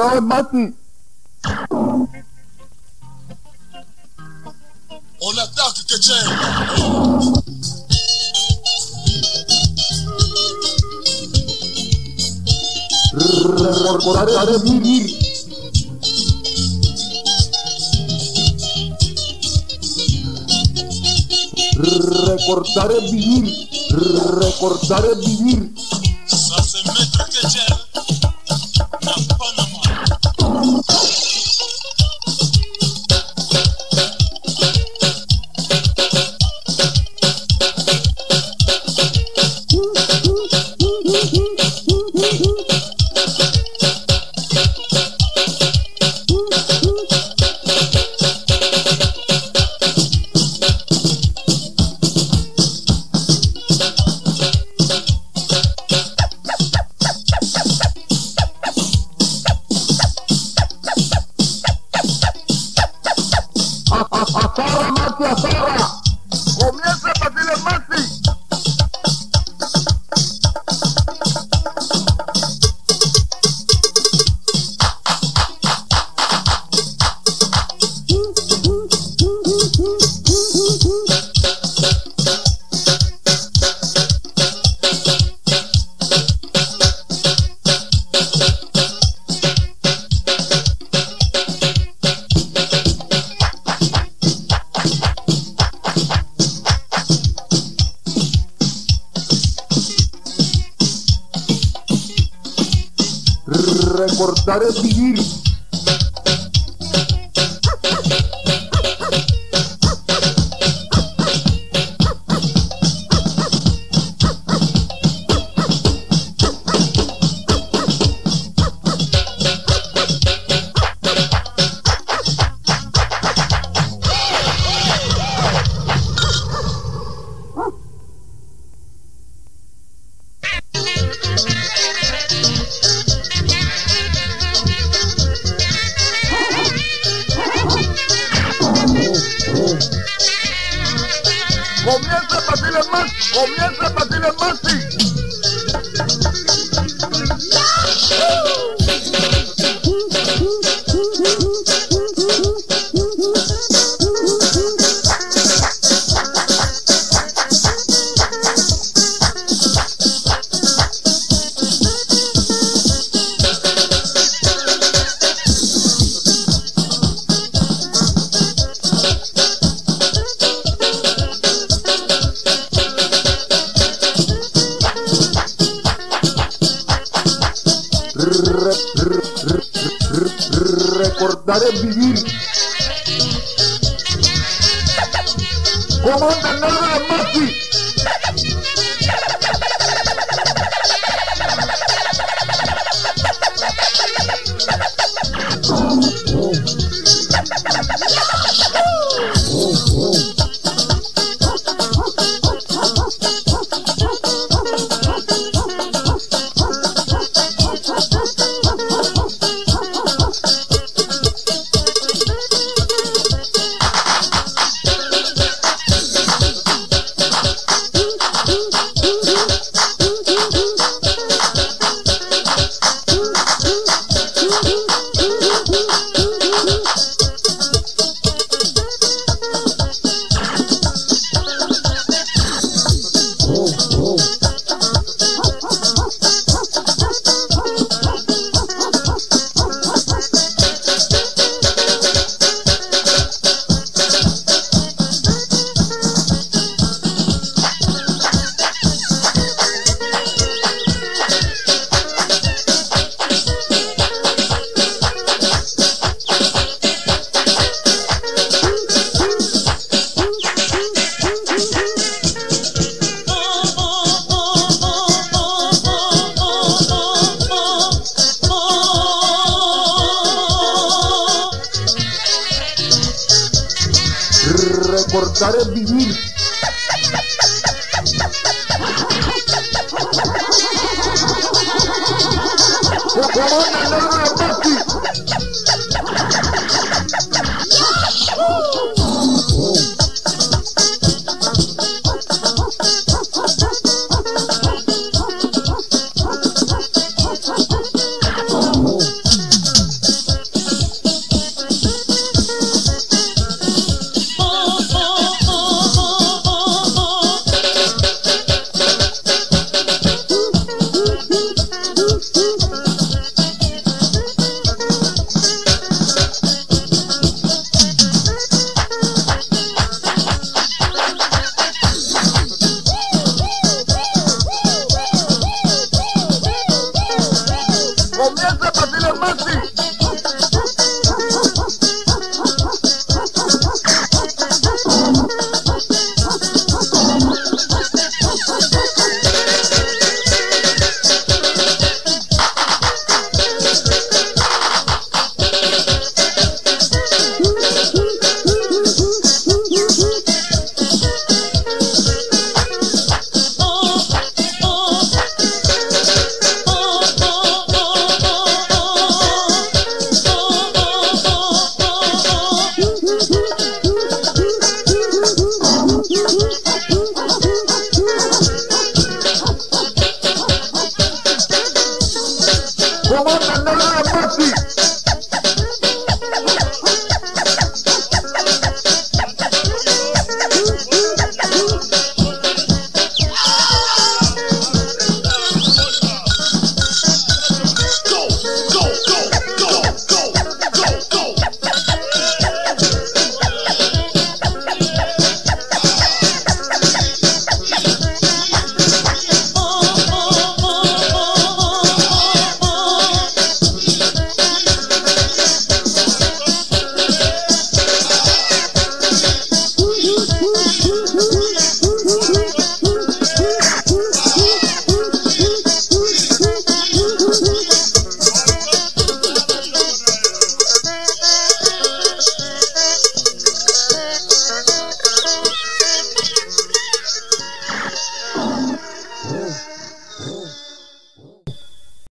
Pegado en Mati. Unataka kichemba Recordaré vivir. Recordaré vivir. Recordaré vivir. Azarra, Mati, azarra. Recordar es vivir. Comienza a partir el Mati. Comienza a partir el Mati. Recordar es vivir. El negro de soportar es vivir. I'm not a bookies.